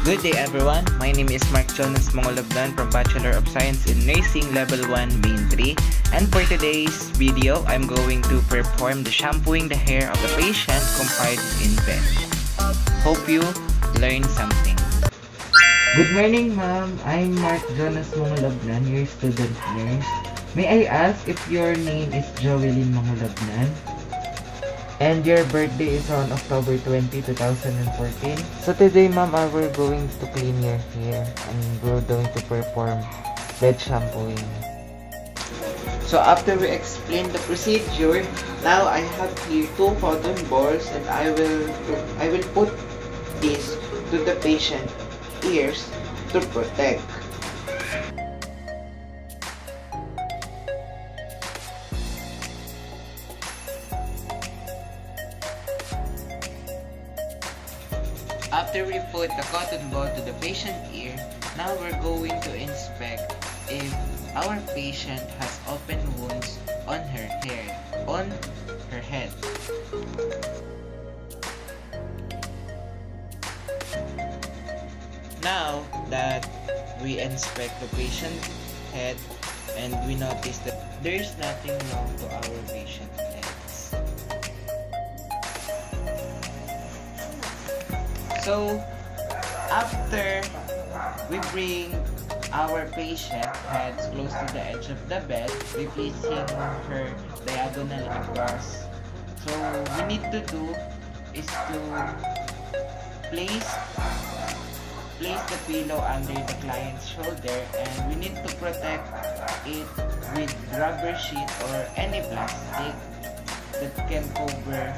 Good day everyone, my name is Mark Jonas Mongolobdan from Bachelor of Science in Nursing Level 1 Main 3 and for today's video, I'm going to perform the shampooing the hair of the patient compiled in bed. Hope you learn something. Good morning ma'am, I'm Mark Jonas Mongolobdan, your student nurse. May I ask if your name is Joelyn Mongolobdan? And your birthday is on October 20, 2014. So today, ma'am, uh, we're going to clean your hair and we're going to perform bed shampooing. So after we explain the procedure, now I have here two cotton balls and I will I will put this to the patient ears to protect. After we put the cotton ball to the patient ear, now we're going to inspect if our patient has open wounds on her hair, on her head. Now that we inspect the patient's head and we notice that there is nothing wrong to our patient's So, after we bring our patient heads close to the edge of the bed, we placing her diagonal across. So, we need to do is to place place the pillow under the client's shoulder and we need to protect it with rubber sheet or any plastic that can cover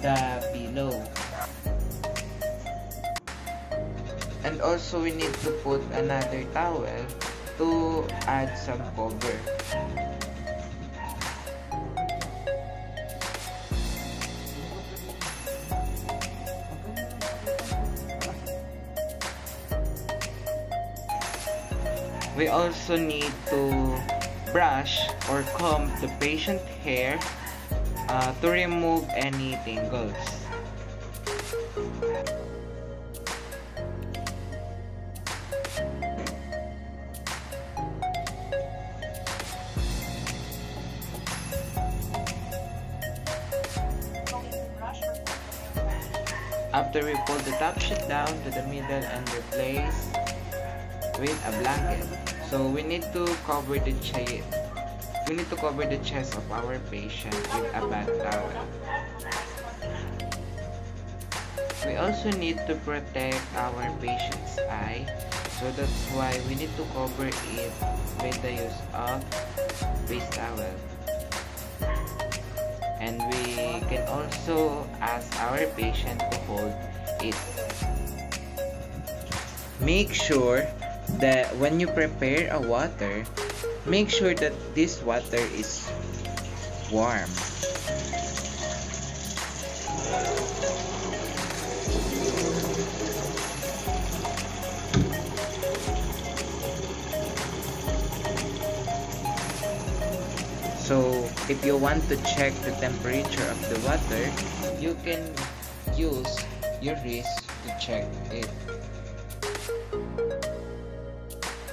the pillow. And also we need to put another towel to add some cover. We also need to brush or comb the patient hair uh, to remove any tangles. After we pull the top sheet down to the middle and replace with a blanket. So we need to cover the chest. We need to cover the chest of our patient with a bath towel. We also need to protect our patient's eye. So that's why we need to cover it with the use of face towel. And we can also ask our patient to hold it. Make sure that when you prepare a water, make sure that this water is warm. So, if you want to check the temperature of the water, you can use your wrist to check it.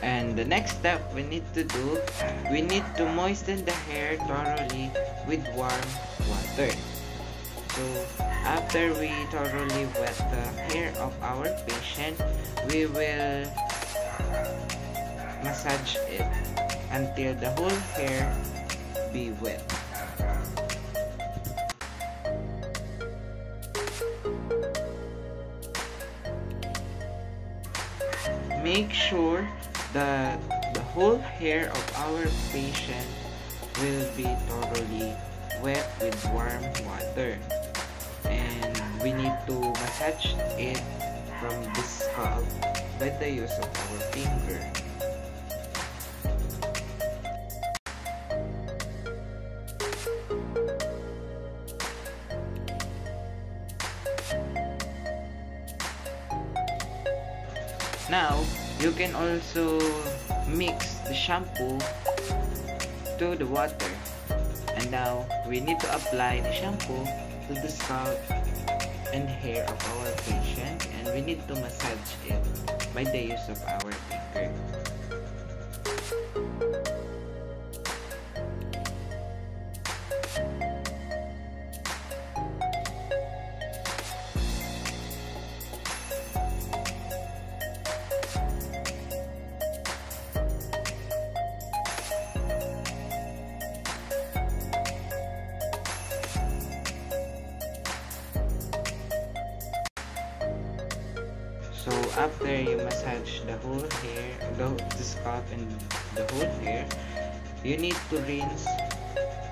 And the next step we need to do, we need to moisten the hair thoroughly with warm water. So after we thoroughly wet the hair of our patient, we will massage it until the whole hair be wet. Make sure that the whole hair of our patient will be thoroughly wet with warm water and we need to massage it from the scalp by the use of our finger. Now, you can also mix the shampoo to the water. And now, we need to apply the shampoo to the scalp and hair of our patient and we need to massage it by the use of our finger. After you massage the whole hair, the, the scalp and the whole hair, you need to rinse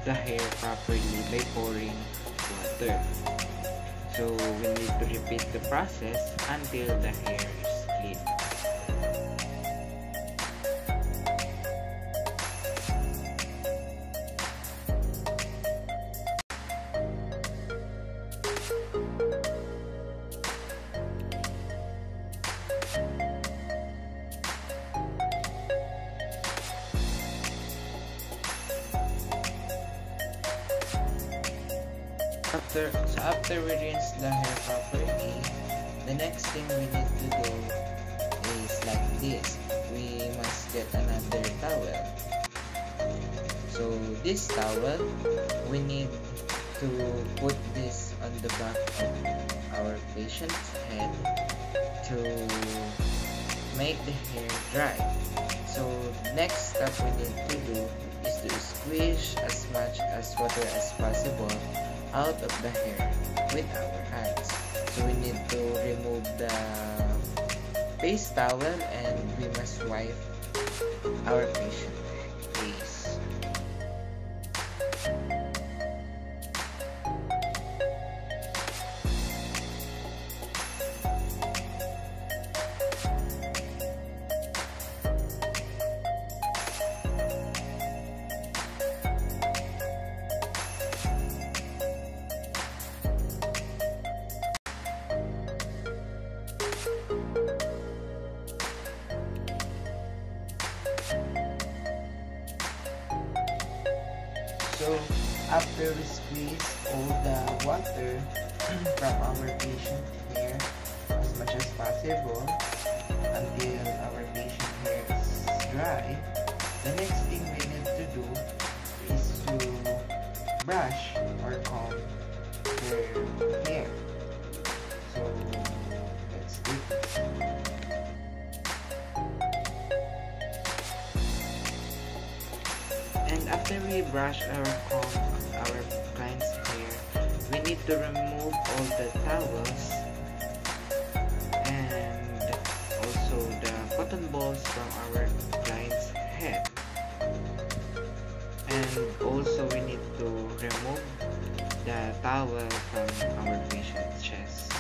the hair properly by pouring water. So we need to repeat the process until the hair is clean. After so after we rinse the hair properly, the next thing we need to do is like this. We must get another towel. So this towel, we need to put this on the back of our patient's head to make the hair dry. So next step we need to do is to squeeze as much as water as possible out of the hair with our hands. So we need to remove the face towel and we must wipe our patient So after we squeeze all the water from our patient hair as much as possible until our patient hair is dry, the next thing we need to do is to brush or comb their hair. We brush our comb our client's hair, we need to remove all the towels and also the cotton balls from our client's head. And also we need to remove the towel from our patient's chest.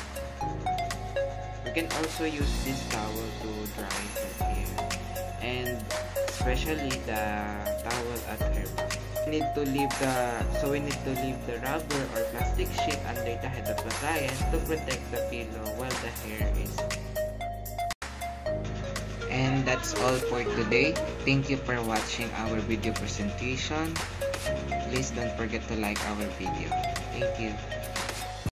We can also use this towel to dry her hair and especially the towel at her. We need to leave the so we need to leave the rubber or plastic sheet under the head of the client to protect the pillow while the hair is and that's all for today. Thank you for watching our video presentation. Please don't forget to like our video. Thank you.